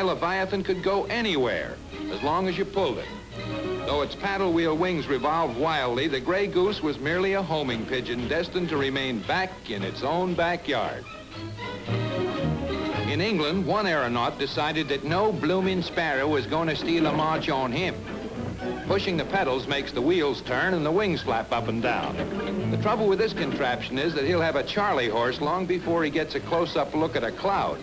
Leviathan could go anywhere, as long as you pulled it. Though its paddle wheel wings revolved wildly, the Grey Goose was merely a homing pigeon destined to remain back in its own backyard. In England, one aeronaut decided that no blooming sparrow was going to steal a march on him. Pushing the pedals makes the wheels turn and the wings flap up and down. The trouble with this contraption is that he'll have a charley horse long before he gets a close-up look at a cloud.